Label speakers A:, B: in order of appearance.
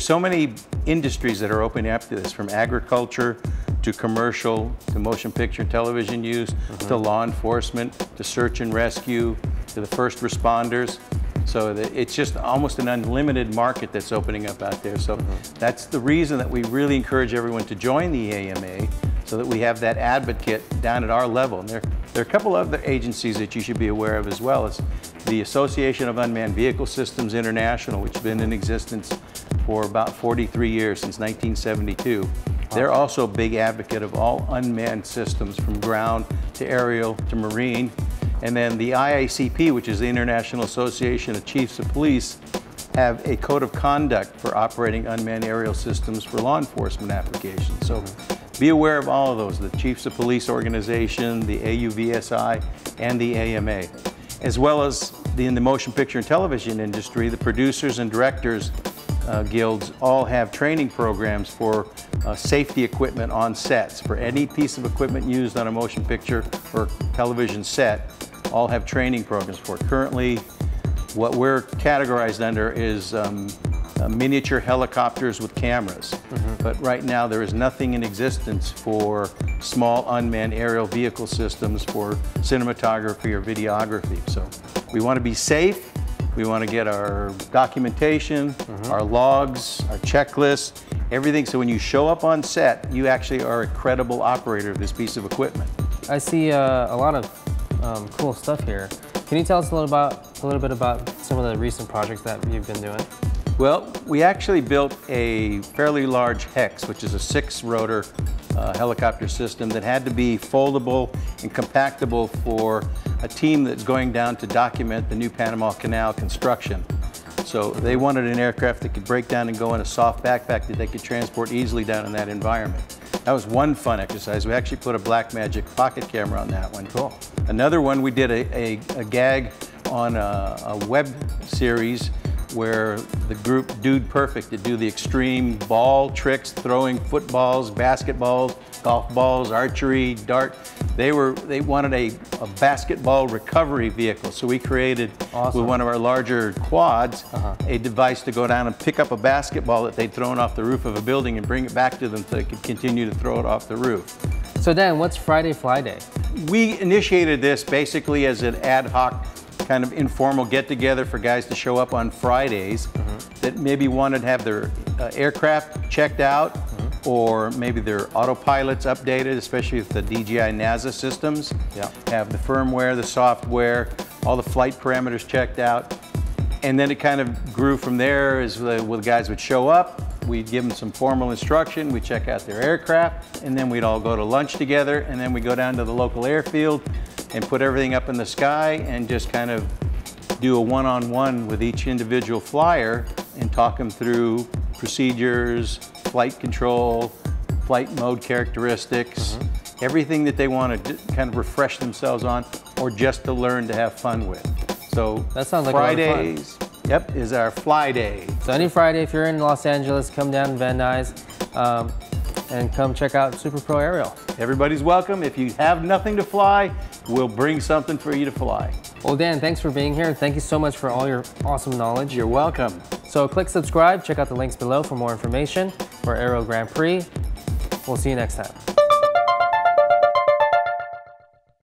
A: there's so many industries that are opening up to this, from agriculture to commercial to motion picture television use mm -hmm. to law enforcement to search and rescue to the first responders. So it's just almost an unlimited market that's opening up out there. So mm -hmm. that's the reason that we really encourage everyone to join the AMA so that we have that advocate down at our level. And there, there are a couple other agencies that you should be aware of as well. It's the Association of Unmanned Vehicle Systems International, which has been in existence for about 43 years, since 1972. They're also a big advocate of all unmanned systems from ground to aerial to marine. And then the IACP, which is the International Association of Chiefs of Police, have a code of conduct for operating unmanned aerial systems for law enforcement applications. So be aware of all of those, the Chiefs of Police Organization, the AUVSI, and the AMA. As well as the, in the motion picture and television industry, the producers and directors uh, guilds all have training programs for uh, safety equipment on sets. For any piece of equipment used on a motion picture or television set, all have training programs for. Currently, what we're categorized under is um, uh, miniature helicopters with cameras. Mm -hmm. But right now there is nothing in existence for small unmanned aerial vehicle systems for cinematography or videography. So we want to be safe. We want to get our documentation, mm -hmm. our logs, our checklists, everything. So when you show up on set, you actually are a credible operator of this piece of equipment.
B: I see uh, a lot of um, cool stuff here. Can you tell us a little about a little bit about some of the recent projects that you've been doing?
A: Well, we actually built a fairly large HEX, which is a six-rotor uh, helicopter system that had to be foldable and compactable for a team that's going down to document the new Panama Canal construction. So they wanted an aircraft that could break down and go in a soft backpack that they could transport easily down in that environment. That was one fun exercise. We actually put a Blackmagic pocket camera on that one.
B: Cool.
A: Another one, we did a, a, a gag on a, a, web series where the group Dude Perfect to do the extreme ball tricks, throwing footballs, basketballs, golf balls, archery, dart. They were they wanted a, a basketball recovery vehicle, so we created awesome. with one of our larger quads uh -huh. a device to go down and pick up a basketball that they'd thrown off the roof of a building and bring it back to them so they could continue to throw it off the roof.
B: So Dan, what's Friday Fly Day?
A: We initiated this basically as an ad hoc kind of informal get together for guys to show up on Fridays mm -hmm. that maybe wanted to have their uh, aircraft checked out mm -hmm. or maybe their autopilots updated, especially with the DJI Naza systems. Yeah. Have the firmware, the software, all the flight parameters checked out. And then it kind of grew from there as the, well, the guys would show up, we'd give them some formal instruction, we'd check out their aircraft, and then we'd all go to lunch together, and then we go down to the local airfield, and put everything up in the sky and just kind of do a one-on-one -on -one with each individual flyer and talk them through procedures, flight control, flight mode characteristics, mm -hmm. everything that they want to kind of refresh themselves on or just to learn to have fun with. So
B: that sounds like
A: Fridays, yep, is our fly day.
B: So any Friday, if you're in Los Angeles, come down and Van Nuys. Um, and come check out Super Pro Aerial.
A: Everybody's welcome. If you have nothing to fly, we'll bring something for you to fly.
B: Well, Dan, thanks for being here. Thank you so much for all your awesome knowledge.
A: You're welcome.
B: So click subscribe, check out the links below for more information for Aero Grand Prix. We'll see you next time.